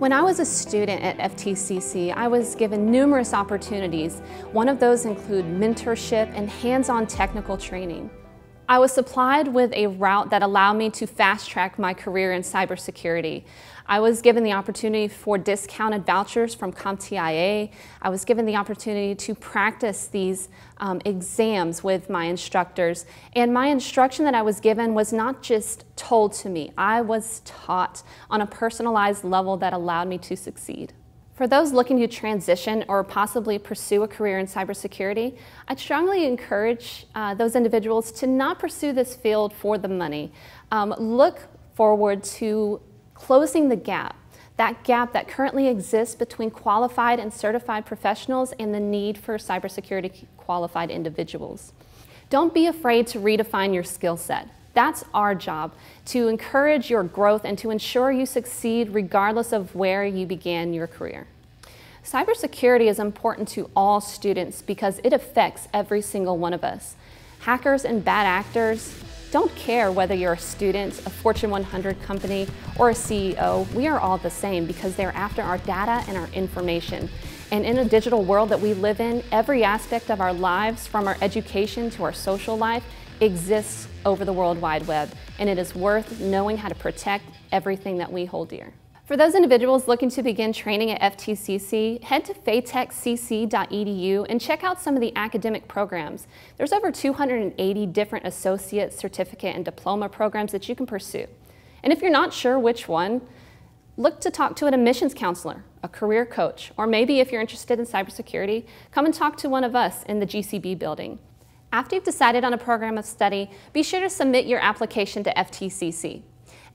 When I was a student at FTCC, I was given numerous opportunities. One of those include mentorship and hands-on technical training. I was supplied with a route that allowed me to fast track my career in cybersecurity. I was given the opportunity for discounted vouchers from CompTIA. I was given the opportunity to practice these um, exams with my instructors. And my instruction that I was given was not just told to me, I was taught on a personalized level that allowed me to succeed. For those looking to transition or possibly pursue a career in cybersecurity, I'd strongly encourage uh, those individuals to not pursue this field for the money. Um, look forward to closing the gap, that gap that currently exists between qualified and certified professionals and the need for cybersecurity qualified individuals. Don't be afraid to redefine your skill set. That's our job, to encourage your growth and to ensure you succeed regardless of where you began your career. Cybersecurity is important to all students because it affects every single one of us. Hackers and bad actors don't care whether you're a student, a Fortune 100 company, or a CEO. We are all the same because they're after our data and our information. And in a digital world that we live in, every aspect of our lives, from our education to our social life, exists over the World Wide Web, and it is worth knowing how to protect everything that we hold dear. For those individuals looking to begin training at FTCC, head to faytechcc.edu and check out some of the academic programs. There's over 280 different associate, certificate, and diploma programs that you can pursue. And if you're not sure which one, look to talk to an admissions counselor, a career coach, or maybe if you're interested in cybersecurity, come and talk to one of us in the GCB building. After you've decided on a program of study, be sure to submit your application to FTCC.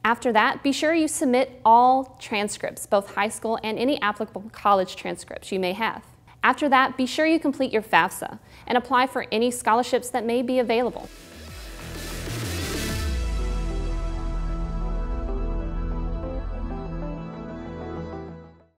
After that, be sure you submit all transcripts, both high school and any applicable college transcripts you may have. After that, be sure you complete your FAFSA and apply for any scholarships that may be available.